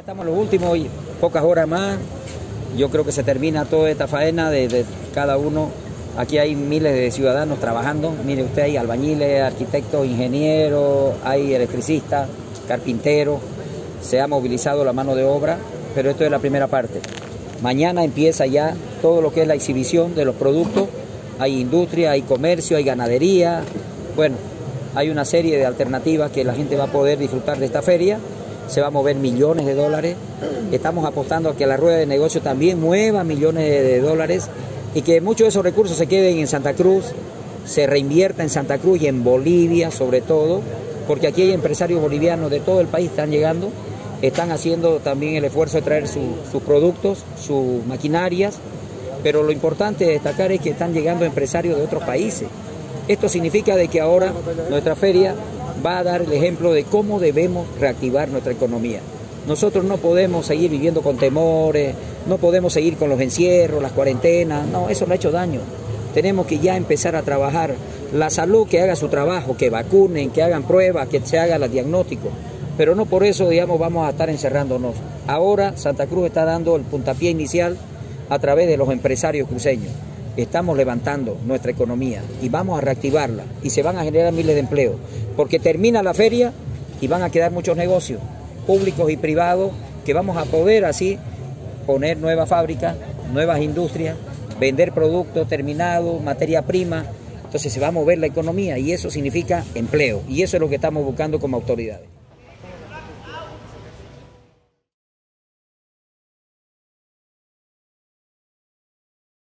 Estamos los últimos, pocas horas más. Yo creo que se termina toda esta faena de, de cada uno. Aquí hay miles de ciudadanos trabajando. Mire usted, hay albañiles, arquitectos, ingenieros, hay electricistas, carpinteros. Se ha movilizado la mano de obra, pero esto es la primera parte. Mañana empieza ya todo lo que es la exhibición de los productos. Hay industria, hay comercio, hay ganadería. Bueno, hay una serie de alternativas que la gente va a poder disfrutar de esta feria. Se va a mover millones de dólares. Estamos apostando a que la rueda de negocio también mueva millones de dólares y que muchos de esos recursos se queden en Santa Cruz, se reinvierta en Santa Cruz y en Bolivia sobre todo, porque aquí hay empresarios bolivianos de todo el país están llegando, están haciendo también el esfuerzo de traer su, sus productos, sus maquinarias, pero lo importante de destacar es que están llegando empresarios de otros países. Esto significa de que ahora nuestra feria va a dar el ejemplo de cómo debemos reactivar nuestra economía. Nosotros no podemos seguir viviendo con temores, no podemos seguir con los encierros, las cuarentenas, no, eso no ha hecho daño. Tenemos que ya empezar a trabajar la salud, que haga su trabajo, que vacunen, que hagan pruebas, que se haga el diagnóstico. Pero no por eso, digamos, vamos a estar encerrándonos. Ahora Santa Cruz está dando el puntapié inicial a través de los empresarios cruceños estamos levantando nuestra economía y vamos a reactivarla y se van a generar miles de empleos, porque termina la feria y van a quedar muchos negocios públicos y privados que vamos a poder así poner nuevas fábricas, nuevas industrias, vender productos terminados, materia prima, entonces se va a mover la economía y eso significa empleo y eso es lo que estamos buscando como autoridades.